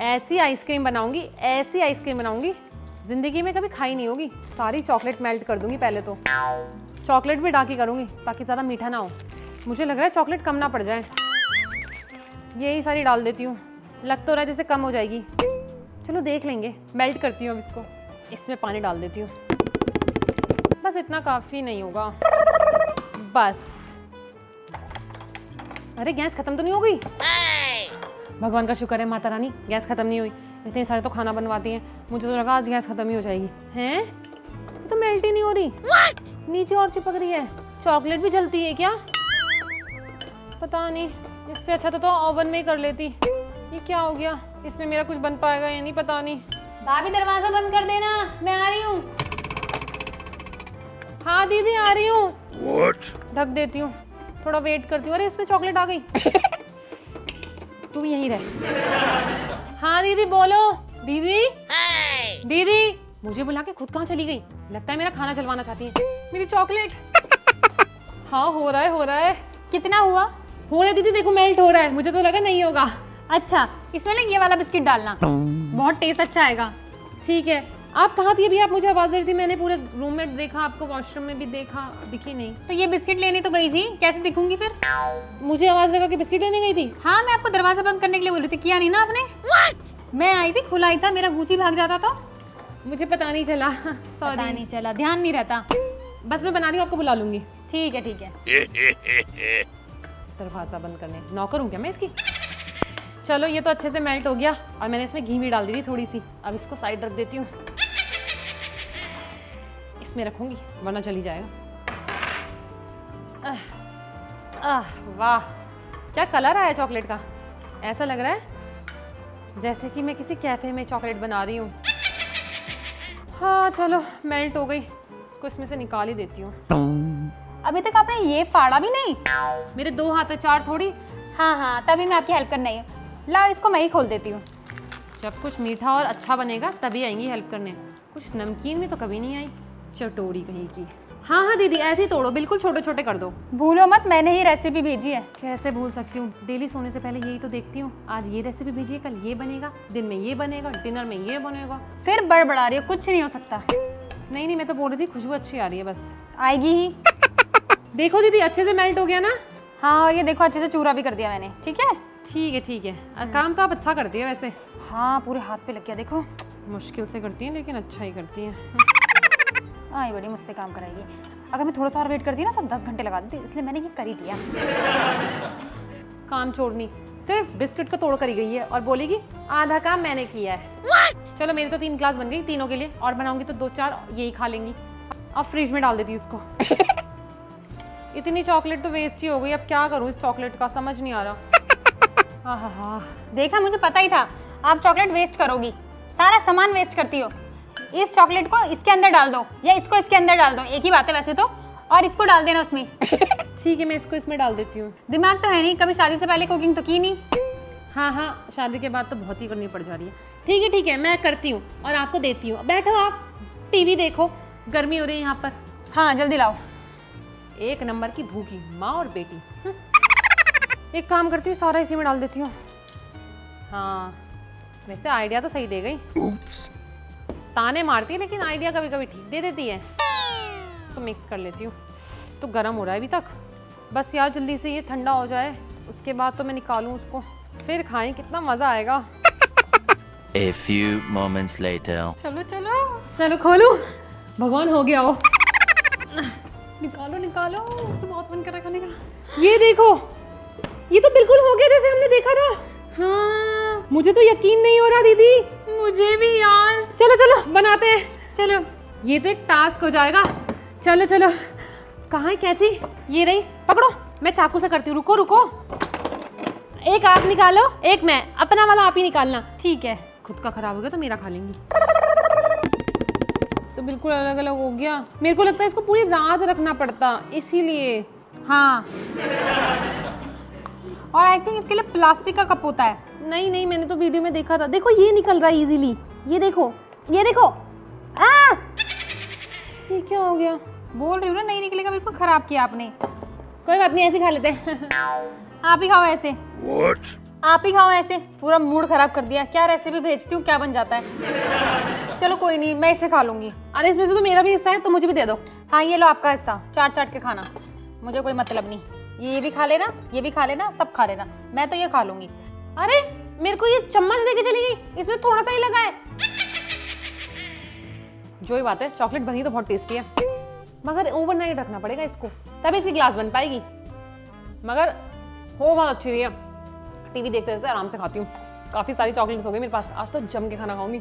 ऐसी आइसक्रीम बनाऊँगी, ऐसी आइसक्रीम बनाऊँगी, ज़िंदगी में कभी खाई नहीं होगी। सारी चॉकलेट मेल्ट कर दूँगी पहले तो। चॉकलेट भी डाकी करूँगी, ताकि ज़्यादा मीठा ना हो। मुझे लग रहा है चॉकलेट कम ना पड़ जाए। यही सारी डाल देती हूँ। लग तो रहा है जैसे कम हो जाएगी। चलो देख लेंगे, मेल्ट करती हूँ अब इसको। इसमें पानी डाल देती हूँ। बस इतना काफ़ी नहीं होगा। बस। अरे गैस खत्म तो नहीं हो गई? भगवान का शुक्र है माता रानी गैस खत्म नहीं हुई। इतने सारे तो खाना बनवाती हैं। मुझे तो लगा आज गैस खत्म ही हो जाएगी। हैं? तो मेल्ट ही नहीं हो रही। नीचे और चिपक रही है। चॉकलेट भी जलती है क्या? पता नहीं। इससे अच्छा तो, तो ओवन में ही कर लेती। ये क्या हो गया? इसमें मेरा कुछ बन पाएगा या नहीं पता नहीं। भाभी दरवाज़ा बंद कर देना। मैं आ रही हूँ। हाँ दीदी आ रही हूँ। ढक देती हूँ। थोड़ा वेट करती हूँ। अरे इसमें चॉकलेट आ गई। तू यहीं रह। हाँ दीदी बोलो। दीदी? दीदी मुझे बुला के खुद कहाँ चली गई? लगता है मेरा खाना चलवाना चाहती है। मेरी चॉकलेट। हाँ हो रहा है हो रहा है। कितना हुआ? हो रहा है दीदी देखो मेल्ट हो रहा है। मुझे तो लगा नहीं होगा। अच्छा इसमें ना ये वाला बिस्किट डालना। बहुत टेस्ट अच्छा आएगा। ठीक है आप कहाँ थी? अभी आप मुझे आवाज़ दे रही थी। मैंने पूरे रूम में देखा आपको वॉशरूम में भी देखा दिखी नहीं। तो ये बिस्किट लेने तो गई थी? कैसे दिखूँगी फिर? मुझे आवाज़ लगा कि बिस्किट लेने गई थी। हाँ मैं आपको दरवाज़ा बंद करने के लिए बोल रही थी। किया नहीं ना आपने? What? मैं आई थी खुला ही था मेरा गुची भाग जाता तो। मुझे पता नहीं चला। पता सॉरी नहीं चला ध्यान नहीं रहता। बस मैं बना रही हूँ आपको बुला लूँगी। ठीक है ठीक है। दरवाज़ा बंद करने। नौकर हूँ क्या मैं इसकी? चलो ये तो अच्छे से मेल्ट हो गया। और मैंने इसमें घी भी डाल दी थी थोड़ी सी। अब इसको साइड रख देती हूँ। इसमें रखूँगी, वरना चली जाएगा। वाह, क्या कलर आया चॉकलेट का? ऐसा लग रहा है जैसे कि मैं किसी कैफ़े में चॉकलेट बना रही हूँ। हाँ चलो, मेल्ट हो गई, इसको इसमें से निकाल ही देती हूँ। अभी तक आपने ये फाड़ा भी नहीं? मेरे दो हाथ है चार थोड़ी? हाँ हाँ तभी मैं आपकी हेल्प करने आई हूँ। ला इसको मैं ही खोल देती हूँ। जब कुछ मीठा और अच्छा बनेगा, तभी आएँगी हेल्प करने। कुछ नमकीन में तो कभी नहीं आई। चटोरी कहीं की। हाँ हाँ दीदी ऐसे ही तोड़ो बिल्कुल छोटे छोटे कर दो। भूलो मत मैंने ही रेसिपी भेजी है। कैसे भूल सकती हूँ? डेली सोने से पहले यही तो देखती हूँ। आज ये रेसिपी भेजिए कल ये बनेगा दिन में ये बनेगा डिनर में ये बनेगा। फिर बड़बड़ा रही हो कुछ नहीं हो सकता। नहीं नहीं मैं तो बोल रही थी खुशबू अच्छी आ रही है बस। आएगी ही। देखो दीदी अच्छे से मेल्ट हो गया ना? हाँ और ये देखो अच्छे से चूरा भी कर दिया मैंने। ठीक है? ठीक है ठीक है। काम तो आप अच्छा करती है वैसे। हाँ पूरे हाथ पे लग गया देखो। मुश्किल से करती है लेकिन अच्छा ही करती हैं। हाँ ये बड़ी मुझसे काम कराएगी। अगर मैं थोड़ा सा और वेट करती ना तो दस घंटे लगा देती इसलिए मैंने ये कर ही दिया। काम छोड़नी सिर्फ़ बिस्किट को तोड़ कर ही गई है और बोलेगी आधा काम मैंने किया है। चलो मेरी तो तीन ग्लास बन गई तीनों के लिए और बनाऊँगी तो दो चार यही खा लेंगी। अब फ्रिज में डाल देती इसको। इतनी चॉकलेट तो वेस्ट ही हो गई अब क्या करूँ इस चॉकलेट का? समझ नहीं आ रहा। हाँ हाँ हाँ देखा मुझे पता ही था आप चॉकलेट वेस्ट करोगी। सारा सामान वेस्ट करती हो। इस चॉकलेट को इसके अंदर डाल दो या इसको इसके अंदर डाल दो एक ही बात है वैसे तो और इसको डाल देना उसमें। ठीक है मैं इसको इसमें डाल देती हूँ। दिमाग तो है नहीं कभी शादी से पहले कुकिंग तो की नहीं। हाँ हाँ शादी के बाद तो बहुत ही करनी पड़ जा रही है। ठीक है ठीक है मैं करती हूँ और आपको देती हूँ। बैठो आप टीवी देखो गर्मी हो रही है यहाँ पर। हाँ जल्दी लाओ। एक नंबर की भूखी माँ और बेटी। हम्म। एक काम करती हूँ सारा इसी में डाल देती हूँ। हाँ वैसे आइडिया तो सही दे गई। ताने मारती है लेकिन आइडिया कभी कभी ठीक दे देती है। तो मिक्स कर लेती हूँ। तो गर्म हो रहा है अभी तक। बस यार जल्दी से ये ठंडा हो जाए। उसके बाद तो मैं निकालूं उसको। फिर खाएँ कितना मज़ा आएगा। A few moments later. चलो चलो। चलो खोलो। भगवान हो गया हो निकालो निकालो। तो बहुत मन कर रहा खाने का। ये देखो। ये तो बिल्कुल हो गया जैसे हमने देखा था। हाँ। मुझे तो यकीन नहीं हो रहा दीदी। मुझे भी यार। चलो चलो बनाते हैं। चलो ये तो एक टास्क हो जाएगा। चलो चलो। कहाँ है कैची? ये रही पकड़ो। मैं चाकू से करती हूँ। रुको रुको। एक आप निकालो एक मैं। अपना वाला आप ही निकालना। ठीक है। खुद का खराब हो गया तो मेरा खा लेंगी। तो बिल्कुल अलग अलग हो गया। मेरे को लगता है इसको पूरी रात रखना पड़ता इसीलिए। हाँ। और आई थिंक इसके लिए प्लास्टिक का कप होता है। नहीं नहीं मैंने तो वीडियो में देखा था। देखो ये निकल रहा है इजीली ये देखो ये देखो। आ! ये क्या हो गया? बोल रही हूँ ना नहीं निकलेगा बिल्कुल खराब किया आपने। कोई बात नहीं ऐसे खा लेते हैं। आप ही खाओ ऐसे। What? आप ही खाओ ऐसे। पूरा मूड खराब कर दिया। क्या रेसिपी भेजती हूँ क्या बन जाता है? चलो कोई नहीं मैं इसे खा लूँगी। अरे इसमें से तो मेरा भी हिस्सा है तो मुझे भी दे दो। हाँ ये लो आपका हिस्सा। चाट चाट के खाना। मुझे कोई मतलब नहीं। ये भी खा लेना, ये भी खा लेना, सब खा लेना। मैं तो ये खा लूँगी। अरे, मेरे को ये चम्मच देके चली गई। इसमें थोड़ा सा ही लगा है। जो ही बात है, चॉकलेट बनी तो बहुत टेस्टी है। मगर ओवरनाइट रखना पड़ेगा इसको। तभी इसकी ग्लास बन पाएगी। मगर हो बहुत अच्छी रही है। टीवी देखते देखते आराम से खाती हूँ। काफ़ी सारी चॉकलेट्स हो गई मेरे पास। आज तो जम के खाना खाऊँगी।